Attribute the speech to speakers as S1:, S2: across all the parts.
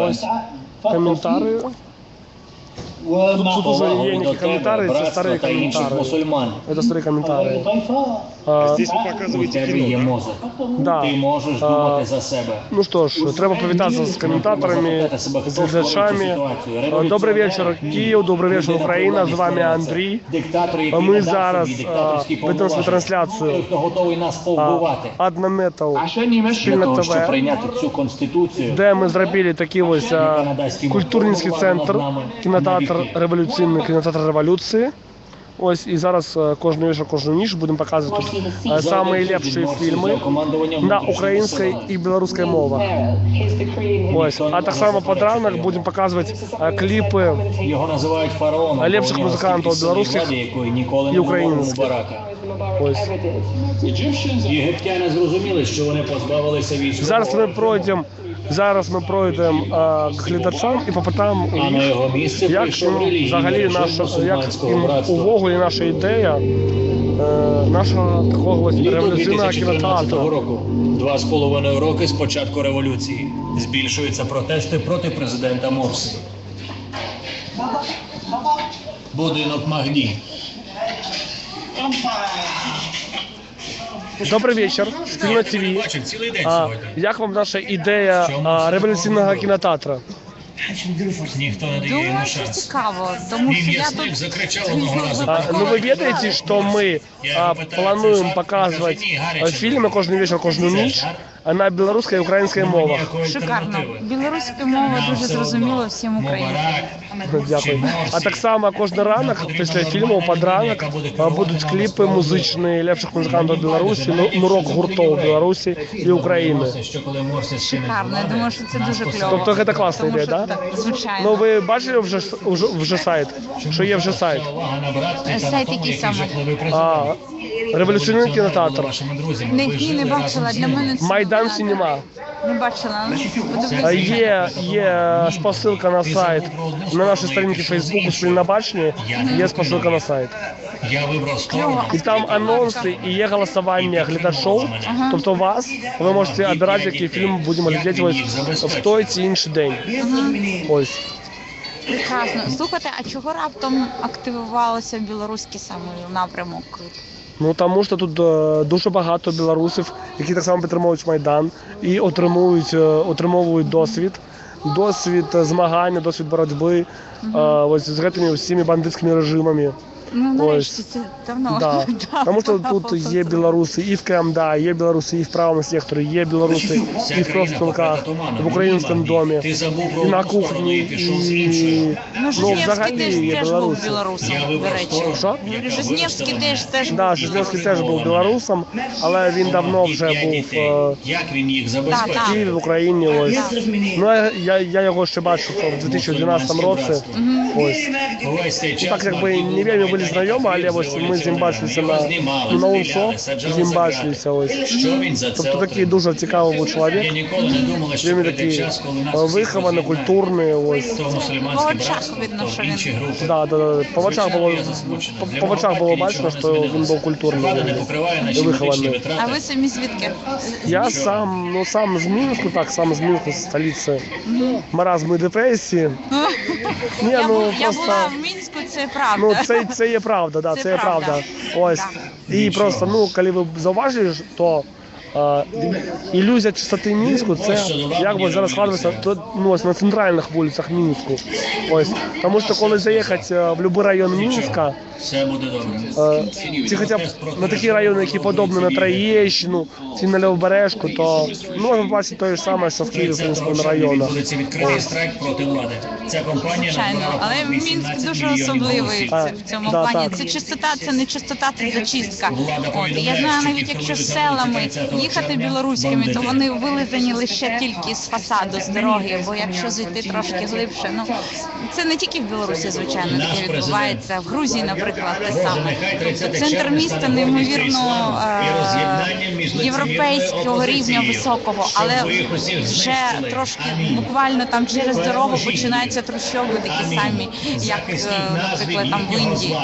S1: Ось коментарі.
S2: Тут
S1: уже є які коментарі, це старі
S2: та інших
S1: коментарі.
S2: мусульман.
S1: Це старі коментарі. А,
S3: Здесь вы показываете
S2: тебе є мозок.
S1: да.
S2: Ти можеш
S1: А,
S2: думати за себе.
S1: Ну що ж, треба привітатися з коментаторами, з глядачами. А, Добрий вечір, Київ, добрий вечір, Україна. З вами Андрій. А ми зараз, ведемо трансляцію.
S2: Хто готовий нас повбивати.
S1: Аднаметал, спільне ТВ,
S2: прийняти цю конституцію,
S1: де ми зробили такий ось культурницький центр, кінотеатр революційний кінотеатр революції. Ось і зараз е, кожну вечір, кожну ніч будемо показувати тут е, фільми на українській і білоруській мовах. Ось, а так само по ранок будемо показувати е, кліпи
S2: Його називають фараоном. Нього
S1: музикантів білоруських і українських. Ось.
S2: Єгиптяни зрозуміли, що вони позбавилися військового.
S1: Зараз ми пройдемо. Зараз ми пройдемо е, к глядачам і попитаємо
S2: А на його місце
S1: як ну, взагалі наша як
S2: мусульманського
S1: їм
S2: братства.
S1: увогу і наша ідея е, нашого такого ось революційного
S2: 2014
S1: кінотеатру.
S2: року, два з половиною роки з початку революції, збільшуються протести проти президента Морсі. Будинок Магді.
S1: Добрий вечір, спільно ТВ. А, як вам наша ідея а, революційного кінотеатру?
S2: Ніхто не дає йому
S4: Дуже
S2: шанс.
S4: цікаво, тому що я тут
S2: закричала одного разу.
S1: А, ну ви ведаєте, що ми а, плануємо показувати а, фільми кожен вечір, кожну ніч на білоруській і українській мовах.
S4: шикарно. Білоруська мова дуже зрозуміла всім українцям.
S1: Дякую. А так само кожен ранок після фільму під ранок будуть кліпи музичні лепших музикантів Білорусі, ну, рок гуртов Білорусі і України.
S2: Що коли Морсі
S4: Шикарно, я думаю, що це дуже кльово.
S1: Тобто це класна ідея,
S4: так, Звичайно.
S1: Ну ви бачили вже вже, вже сайт? Що є вже сайт?
S4: Сайт який саме?
S1: А, революційний кінотеатр.
S4: Не, ні, не бачила. Для мене це
S1: Майдан. Cinema.
S4: Не бачила. Ну, подивлюся.
S1: Є, є спосилка на сайт. На нашій сторінці Фейсбуку бачення є спосилка на сайт.
S2: Я вибрав сторону.
S1: І там анонси, і є голосування глядачів. Тобто вас, ви можете обирати, який фільм будемо глядати ось в той чи інший день. Ось.
S4: Прекрасно. Слухайте, а чого раптом активувалося білоруський саме напрямок?
S1: Ну тому що тут е, дуже багато білорусів, які так само підтримують Майдан і отримують, е, отримовують досвід. Досвід е, змагання, досвід боротьби е, ось з цими всіми бандитськими режимами.
S4: Ну, нарешті, це давно.
S1: Да.
S4: Да,
S1: Тому що тут є білоруси і в КМДА, є білоруси і в правому секторі, є білоруси і в профспілках, в українському домі, і на кухні,
S2: і
S4: Ну,
S1: ну, взагалі
S4: теж,
S1: є
S4: був
S1: білоруси.
S4: білорусом, до речі.
S1: Що?
S4: Говорю, теж теж
S1: Да,
S4: був
S1: Жизневський теж був білорусом, але він давно вже був е,
S2: Як він їх
S1: в? Києві, в Україні. Ось. Ну я, я, я його ще бачив в 2012 році. Ось.
S2: Цей
S1: Ну,
S2: час
S1: так якби не вельми були знайомі, але ось ми з ним бачилися на, на УНСО, з ним бачилися. Ось. Тобто такий дуже цікавий був чоловік. Він
S2: прийде
S1: такий
S2: усіх
S1: вихований, культурний. Ось.
S4: По очах видно, що він-
S1: Да, да, да. По очах було, по, по очах було бачно, що він був культурний.
S2: Покриває
S1: вихований.
S4: А ви самі звідки?
S1: Я сам, ну сам з Мінську, так, сам з Мінську, з столиці. Маразми депресії. Ні,
S4: я,
S1: ну
S4: бу- я
S1: просто.
S4: була в Мінську, це правда.
S1: Ну, це, це є правда, да,
S4: Це
S1: це, є
S4: правда.
S1: правда. Ось. І просто, ну, коли ви зауважуєш, то ілюзія чистоти Мінську, це як би зараз складається то, ну, ось на центральних вулицях Мінську. Ось. Тому що коли заїхати е, в будь-який район Мінська, е, ці хоча б на такі райони, які подобні на Троєщину, ці на Левобережку, то ну, можна бачити те ж саме, що в Києві, в принципі, на районах.
S2: Відбудеться відкритий страйк проти влади. Ця компанія
S4: але Мінськ дуже особливий.
S1: А,
S4: в цьому
S1: да,
S4: плані.
S1: так.
S4: Це чистота, це не чистота, це зачистка.
S2: Влада
S4: От я знаю навіть якщо
S2: вийде
S4: селами
S2: на 30
S4: їхати білоруськими, то вони вилизані лише тільки з фасаду, з дороги. Бо якщо зайти трошки глибше, ну це не тільки в Білорусі, звичайно, таке відбувається. В Грузії, наприклад, те саме. Тобто центр міста неймовірно е, європейського рівня високого, але вже трошки буквально там через дорогу починаються трущоби такі самі, як, е, наприклад, там в Індії.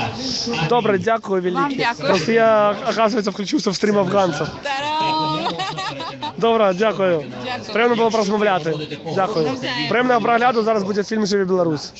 S1: Добре, дякую, велике.
S4: Вам дякую.
S1: Просто я, оказывается, включився в стрім афганців. Добре, дякую. Приємно було розмовляти. Дякую. Приємного прогляду. Зараз буде фільм Живі Білорусь.